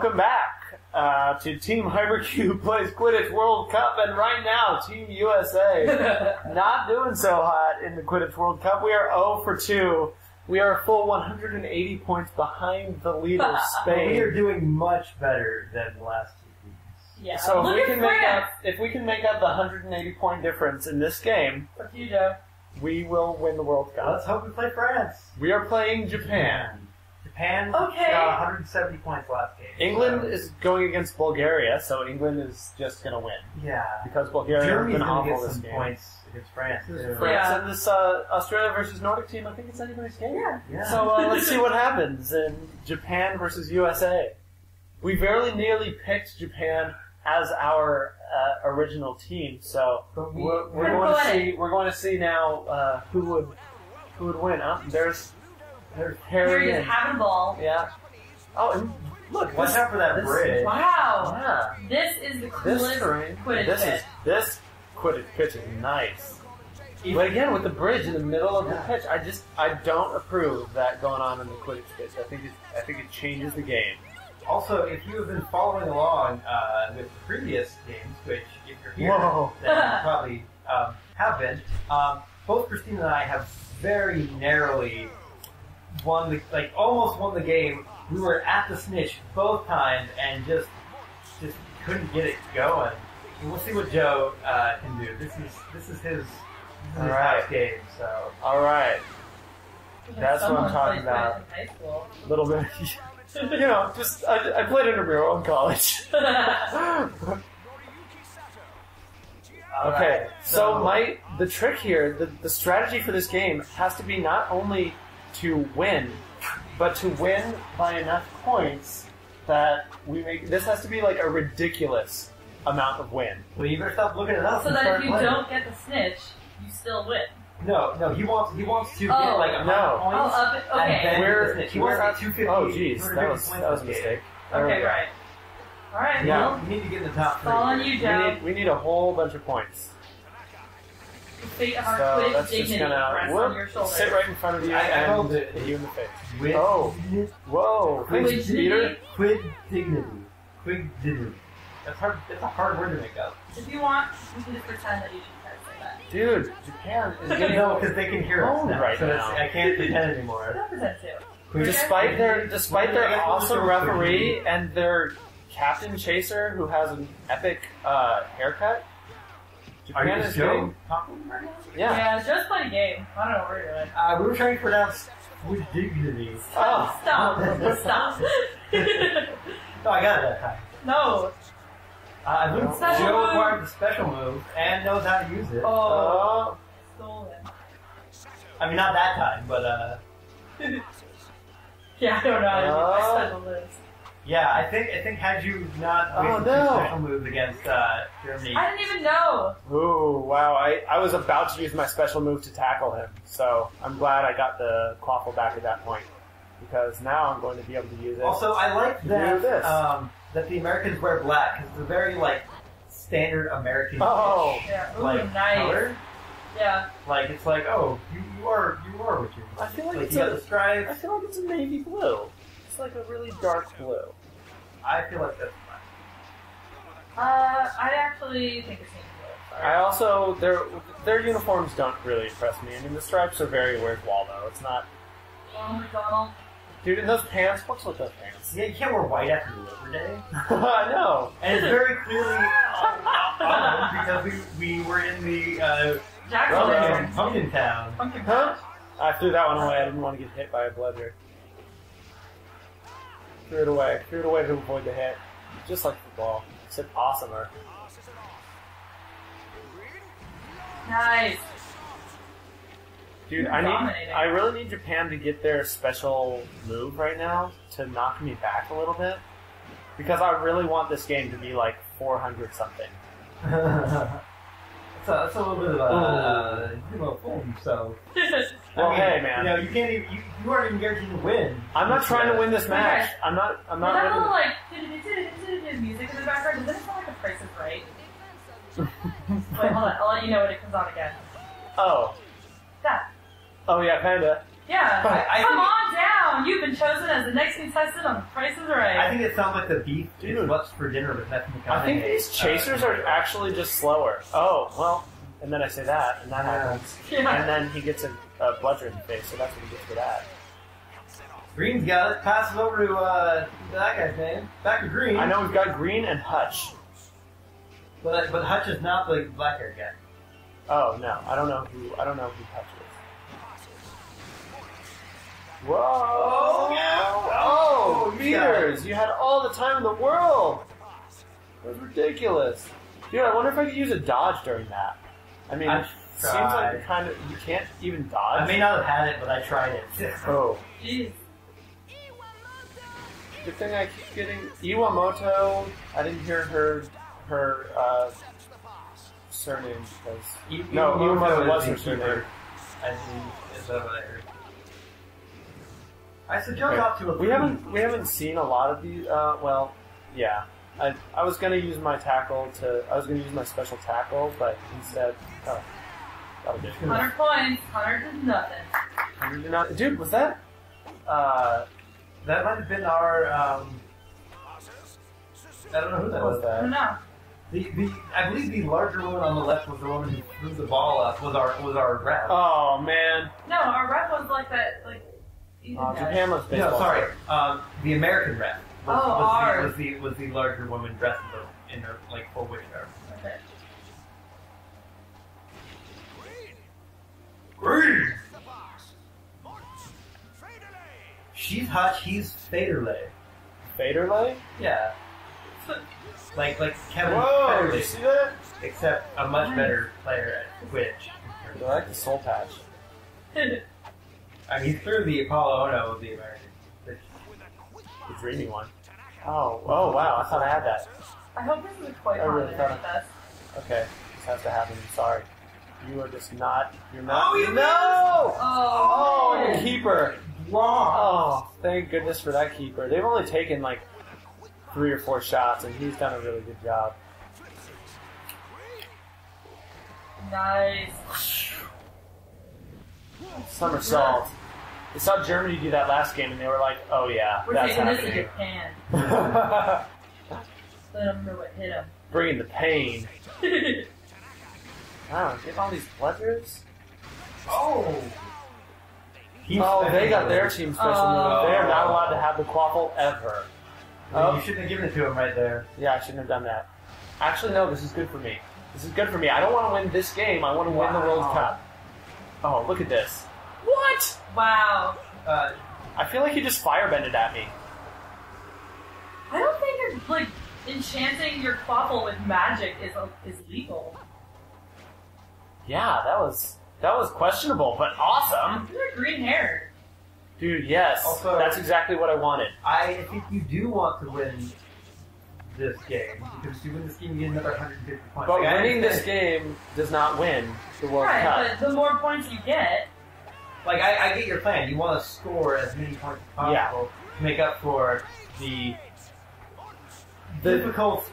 welcome back uh, to Team Hypercube plays Quidditch World Cup, and right now, Team USA not doing so hot in the Quidditch World Cup. We are 0 for 2. We are a full 180 points behind the leader, Spain. We are doing much better than the last two games. Yeah. So Look if we at can make up, if we can make up the 180 point difference in this game, Fuck you, Joe. we will win the World Cup. Let's hope we play France. We are playing Japan. Japan Okay. got 170 points last game. England so- is going against Bulgaria, so England is just going to win yeah. because Bulgaria has Germany's been gonna awful get this some game. points against France. too. France Yeah. and this uh, Australia versus Nordic team, I think it's anybody's game. Yeah. Yeah. So uh, let's see what happens in Japan versus USA. We very nearly picked Japan as our uh, original team, so But we- we're, we're Kinda going to poetic. see we're going to see now uh, who would who would win. Oh, there's there's Here Harry he is and having the ball. yeah. Oh, and look, Watch this, out for that this- bridge. Wow. Yeah, This is the this coolest terrain. Quidditch This pitch. is this Quidditch pitch is nice. But again, with the bridge in the middle of the pitch, I just I don't approve that going on in the Quidditch pitch. I think it, I think it changes the game. Also, if you have been following along uh, with previous games, which if you're here, Whoa. then you probably um, have been, um, both Kristina and I have very narrowly won the like almost won the game. We were at the snitch both times and just just couldn't get it going. And we'll see what Joe uh, can do. This is this is his this is his Alright. house game. So All right, That's what I'm talking about. Quidditch in high school. a little bit. you know, just I, I played intramural in college. Okay, Alright, so my the trick here, the, the strategy for this game has to be not only to win, but to win by enough points that we make. This has to be like a ridiculous amount of win. well, you better stop looking at us. so and that start if you playing. don't get the snitch, you still win. No, no, he wants he wants to Oh. get like a No. hundred Oh, points. up it, and then We're- the snitch. he we're wants at- to get 250. Oh, geez, that was that was a mistake. Okay, right. Alright, Yeah. well, You need to get in the top three. Fall on you, We Joe. need, we need a whole bunch of points. The fate of our So that's just gonna whoop, on your sit right in front of you I- I and hit you in the face. With Oh. Whoa, Quid thanks, Peter. Quid dignity. Quid dignity. That's hard. That's a hard word to make up. If you want, we can just pretend that you should try to say that. Dude, Japan is getting No, because they can hear us now, right so now. It's, I can't pretend anymore. Don't pretend to. Quid- Despite their despite their awesome we'll just go with referee and their captain chaser who has an epic uh, haircut, Are you Japan just is Joe getting talking yeah. Yeah, just play a game. I don't know what we're doing. Uh, we were trying to pronounce Quid dignity. Oh. Stop. Stop. No, I got it that time. no. Uh, I believe Special Joe move. acquired the special move and knows how to use it. Oh. Stolen. I mean, not that time, but uh, Yeah, I don't know how to do my special moves. Yeah, I think I think had you not Oh, wasted no. special moves against uh, Germany, I didn't even know. ooh, wow! I, I was about to use my special move to tackle him, so I'm glad I got the quaffle back at that point because now I'm going to be able to use it. Also, I like that this. um, that the Americans wear black because it's a very like standard American. Oh. Yeah. Ooh, like nice. color. Yeah. Like it's like oh you, you are you are what you. I feel like Like it's you a, the stripes. I feel like it's a navy blue. It's like a really dark blue. I feel like that's fine. Uh, I actually think it's Sorry. I also their their uniforms don't really impress me. I mean, the stripes are very weird Waldo. It's not, Ronald McDonald. dude. In those pants, what's with those pants? Yeah, you can't wear white after Labor Day, I know. and it's very clearly on because we we were in the uh, Jackson. Well, Lair. Pumpkin, Pumpkin Town. Pumpkin Huh? I threw that one away. I didn't want to get hit by a bludger. Threw it away. Threw it away to avoid the hit. Just like football, except awesomer. Nice. Dude, You're I need. I really need Japan to get their special move right now to knock me back a little bit, because I really want this game to be like 400 something. that's, a, that's a little bit of a, uh, you know, fool yourself. Well, I mean, hey, man. You know, you can't even, you, you aren't even guaranteed to win. I'm not trying to win this Okay. match. I'm not. I'm With not. that little like music in the background, doesn't it sound like a Price is Right? Wait, hold on. I'll let you know when it comes on again. Oh. That. Oh yeah, kinda. Yeah. I- I Come on down. You've been chosen as the next contestant on Price is Right. I think it sounds like the beef is Dude. what's for dinner with Matthew McConaughey. I think these chasers Uh, are actually just slower. Oh, well, and then I say that, and that Yeah. happens. Yeah. And then he gets a, a bludger in the face, so that's what he gets for that. Green's got it. Passes over to uh, that guy's name. Back to Green. I know we've got Green and Hutch. but but Hutch is not the black hair guy. Oh no, I don't know who I don't know who Hutch is. Whoa! Oh, yeah. Oh, Oh, meters! You had all the time in the world. That was ridiculous, dude. I wonder if I could use a dodge during that. I mean, I it seems like the kind of you can't even dodge. I may not have had it, but I tried it. Oh, Jeez. good thing I keep getting Iwamoto. I didn't hear her her uh, surname because I- no, Iwamoto was the her surname. I see. Is that what I heard? I said jump Okay. off to a We three. haven't we haven't seen a lot of these. Uh, well, yeah. I I was gonna use my tackle to I was gonna use my special tackle, but instead, oh, that'll do. 100 points. 100 is nothing. Hundred and not- Dude, was that? Uh, That might have been our. Um, I don't know who that was. was I don't that? know. The, the I believe the larger woman on the left was the woman who threw the ball up. Was our was our rep? Oh man, No, our rep was like that, like. Ethan uh. Japan was baseball. no, sorry. Um, the American rep Was, Oh, was, the, was the was the larger woman dressed in, the, in her like full witch garb. Okay. Green. She's hot. He's Federley. Faderley. Yeah. Like like Kevin Whoa, did you see that? except a much better player at Twitch. I like the soul patch. I mean, through the Apolo Ohno of the American. Twitch. The dreamy one. Oh, oh wow! I thought I had that. I hope this is quite I really common thought- test. Okay, this has to happen. I'm sorry. You are just not. You're not. Oh, you no! Oh, Oh, man. your keeper. Wrong. Oh, thank goodness for that keeper. They've only taken like three or four shots, and he's done a really good job. Nice. Somersault. They saw Germany do that last game, and they were like, "Oh yeah, We're that's taking this to happening." Japan. Let them know what hit them. Bringing the pain. him. Wow, get all these pleasures. Oh. He's Oh, they got their team special Oh. move. They're not allowed to have the quaffle ever. Well, Oh. You shouldn't have given it to him right there. Yeah, I shouldn't have done that. Actually, no, this is good for me. This is good for me. I don't want to win this game. I want to win the World Cup. Oh, look at this. What? Wow. Uh, I feel like he just firebended at me. I don't think you're, like, enchanting your quaffle with magic is, is legal. Yeah, that was that was questionable, but awesome. You're green hair. Dude, yes. Also- that's exactly what I wanted. I think you do want to win this game because if you win this game, you get another 150 points. But Like, winning this game does not win the World Right, Cup. but the more points you get, like I, I get your plan. You want to score as many points as possible to make up for the The- difficult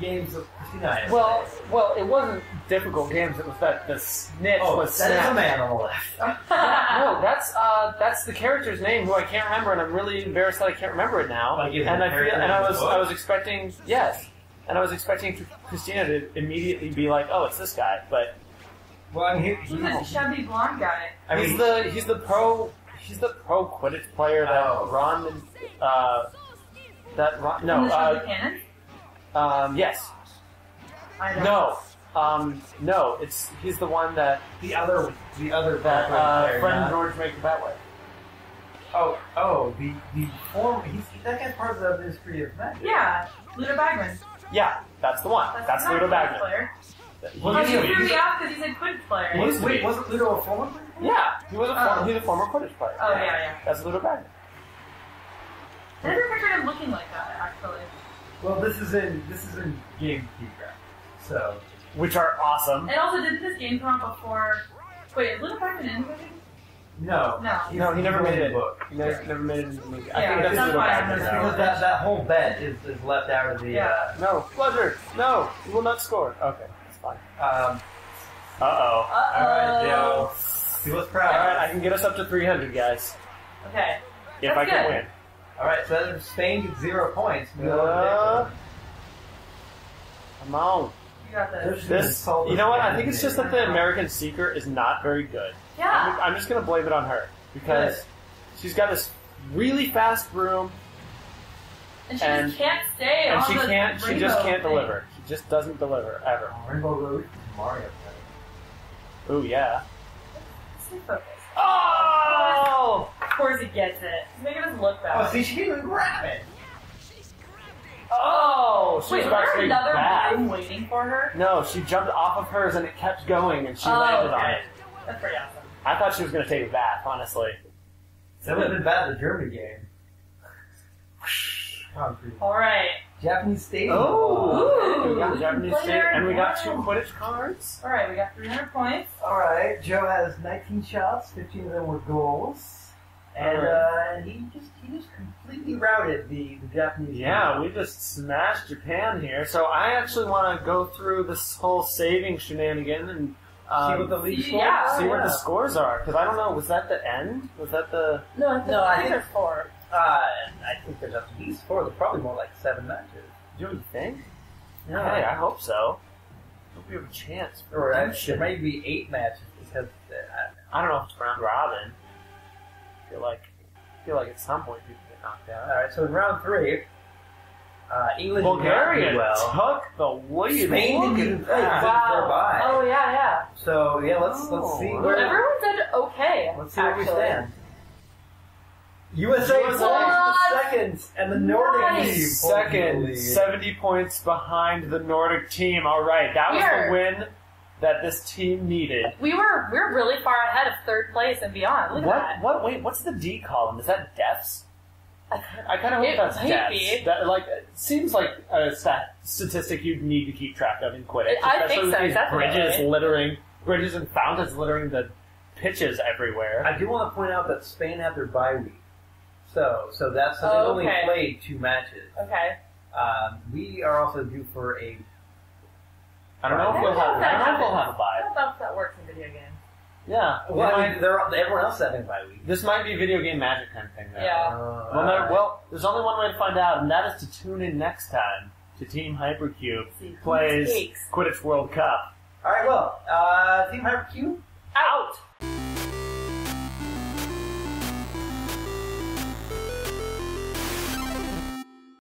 games of Kristina. Well, well, it wasn't difficult games. It was that the snitch oh, was that is a man on the left. No, that's uh, that's the character's name, who I can't remember, and I'm really embarrassed that I can't remember it now. Like, and I feel, and I was? I was expecting, yes, and I was expecting Kristina to immediately be like, "Oh, it's this guy," but Well, I mean, he, who's he, this chubby blonde guy? I mean, he's the he's the pro he's the pro Quidditch player that Oh. Ron uh, that Ron no From the uh, um, yes I don't no um, no it's he's the one that the other the other that background uh, player, friend not- George make the bet with. Oh, oh, the the form. He's that guy's part of the Ministry of Magic. Yeah, Ludo Bagman. Yeah, that's the one. That's, not Ludo Bagman. player. He used you to threw me off because he said Quidditch player. He used Wait, wasn't Ludo a former player? Yeah, he was a Oh. former, he's a former Quidditch player. Oh, yeah, yeah. That's Ludo Bagman. I never pictured him looking like that, actually. Well, this is in this is in Game Keeper, so Which are awesome. And also, didn't this game come out before... Wait, is Ludo Bagman in the no, No. No, he never only made it. the book. He never, never made it into the movie. I Yeah, think that's, that's why I Bagman. Because that, that whole bet is, is left out of the. Yeah. Uh, no, Bludger, no, you will not score. Okay, it's fine. Uh, um, Uh oh. Uh-oh. all right, Joe. He was All proud. All right, I can get us up to 300, guys. Okay. if That's I can good. win. All right, so then Spain gets zero points. We go Uh, come on. You got this. This, you know what? I think it's just that the American Seeker is not very good. Yeah. I'm, I'm just gonna blame it on her because Good. she's got this really fast broom And she and- just can't stay and on she the can't. She just can't thing. deliver. She just doesn't deliver ever. Rainbow Road, Mario. Ooh yeah. Stay focused. Oh! Of course he gets it. He's making us look bad. Oh, see, she didn't even grab it. Oh! She Wait, was was about to there another back. room waiting for her? No, she jumped off of hers and it kept going and she Oh, landed on it. That's pretty awesome. I thought she was gonna take a bath, honestly. That would have been bad in the Germany game. Alright. Japanese stadium. Oh! Ooh. we got the Japanese Player state, and we got two one. Quidditch cards. Alright, we got 300 points. All right, Joe has 19 shots, 15 of them were goals, and uh, he just he just completely routed the, the Japanese. Yeah, team. we just smashed Japan here. So I actually want to go through this whole saving shenanigan and um, see what the league see- score. yeah. see what the scores are. Because I don't know, was that the end? Was that the? No, I No, I think- there's four. Uh, I think there's at least four. There's probably more like seven matches. Do you think? Yeah. Hey, I hope so. Hope we have a chance. for Or uh, there may be eight matches because uh, I don't know if it's round robin. I feel like, I feel like at some point people get knocked out. right. So in round three, uh, England did not Bulgaria well. took the lead. Spain didn't even play. Wow. Oh, yeah, yeah. So yeah, let's let's Oh, see wow. where Everyone said okay. let's see where we actually. stand. USA USA. falls to second, and the Nordic Nice. team falls Second, 70 points behind the Nordic team. All right, that was Here. the win that this team needed. We were we were really far ahead of third place and beyond. Look What? at that. What? Wait, what's the D column? Is that deaths? I, I kind of hope It that's might deaths. be. That like it seems like a stat, statistic you'd need to keep track of in Quidditch. I think especially with so, these definitely. Bridges littering, bridges and fountains littering the pitches everywhere. I do want to point out that Spain had their bye week, so so that's so they Oh, only played two matches. Okay. Um, we are also due for a I don't know if I we'll don't know have. I don't know if we'll have a I bye. don't know if that works in video games. Yeah. well. we I mean, they're, everyone else having bye week. this might be a video game magic kind of thing. Though. Yeah. Uh, Well, no, alright. well, there's only one way to find out, and that is to tune in next time to Team Hypercube See plays. Quidditch World Cup. all right. Well, uh, Team Hypercube Out.